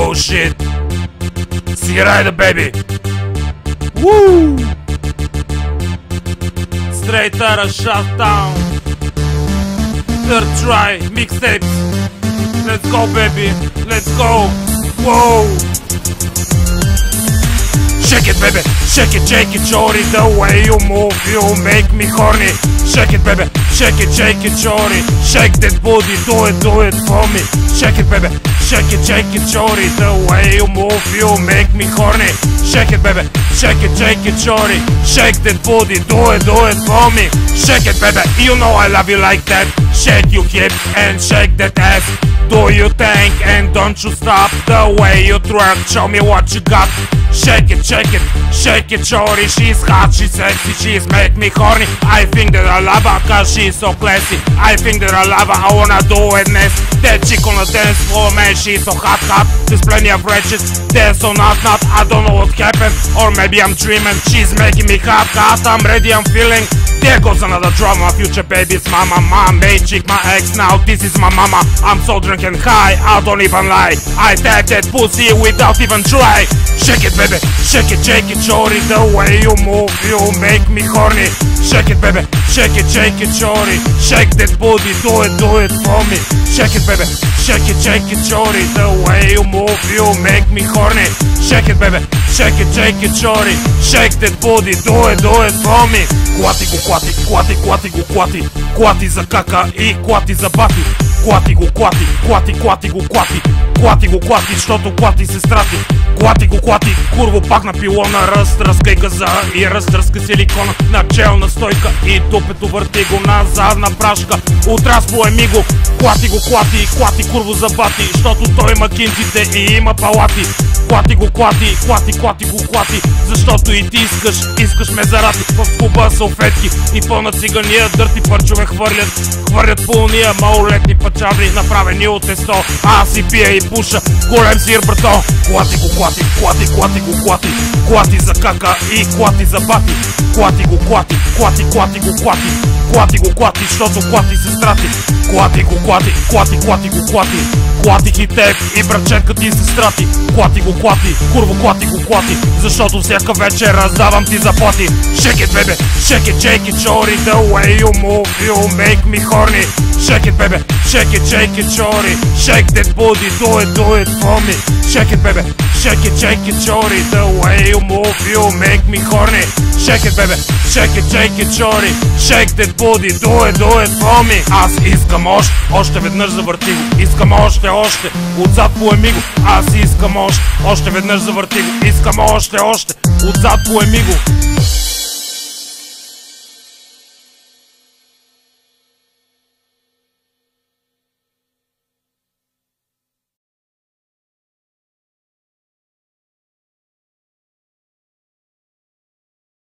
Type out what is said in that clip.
Oh shit. See right, baby. Woo! Straight out of Shutdown. Third try, mixtapes. Let's go, baby. Let's go. Whoa! Shake it, baby. Shake it, shake it, shorty. The way you move, you make me horny. Shake it, baby. Shake it, shake it, shorty. Shake that booty, do it, do it for me. Shake it, baby. Shake it, shake it, shorty. The way you move, you make me horny. Shake it, baby. Shake it, shake it, shorty. Shake that booty, do it, do it for me. Shake it, baby. You know I love you like that. Shake your hips and shake that ass. Do you think don't you stop the way you twerk? Show me what you got. Shake it, shake it, shake it, shorty. She's hot, she's sexy, she's make me horny. I think that I love her cause she's so classy. I think that I love her, I wanna do it next. That chick on the dance floor, man, she's so hot, hot. There's plenty of wretches, dance so not, not. I don't know what happened, or maybe I'm dreaming. She's making me hot, hot. I'm ready, I'm feeling. There goes another drama, future baby's mama, my main chick, my ex. Now this is my mama. I'm so drunk and high, I don't even lie. I tag that pussy without even try. Shake it, baby, shake it, shake it, shorty. The way you move, you make me horny. Shake it, baby, shake it, shake it, shorty. Shake that booty, do it, do it for me. Shake it, baby, shake it, shake it, shorty. The way you move, you make me horny. Shake it, baby, shake it, shake it, shorty. Shake that booty, do it, do it for me. Клати го, клати, клати, клати го, клати. Клати за кака и клати за бати. Клати го, клати, клати, клати го, клати. Клати го, клати, защото клати сестрати. Клати го, клати, курво пак на пилона. Разтръскай газа и разтръска силикона. На челна стойка и тупето върти го на задна прашка Отраспоеми го, клати го, клати, клати курво за бати Защото той има кинтите и има палати Клати го, клати, клати, клати го, клати. Защото и ти искаш, искаш ме зарати В клуба салфетки и пълна цигания Дърти парчове хвърлят, хвърлят пълния Малолетни пачаври, направени от тесто. Аз си пия и пуша, голем сир брато. Клати го, клати, клати, клати го, клати. Клати за кака и клати за бати Клати го, клати, клати, клати го, клати Клати го, клати, защото клати сестрати Клати го, клати, клати, клати го, клати Клати и теб и братченка ти сестра ти Клати го, клати, курво клати го, клати Защото всяка вечер раздавам ти заплати Shake it, baby, shake it, shake it, shorty The way you move, you make me horny Shake it, baby, shake it, shake it, shorty Shake that booty, do it, do it for me Shake it, baby, shake it, shake it, shorty The way you move, you make me horny Shake it, baby, shake it, shake it, shorty. Shake that booty, do it, do it for me. Аз искам още, още веднъж завърти го. Искам още, още, отзад поеми го. Аз искам още, още веднъж завърти го. Искам още, още, отзад поеми го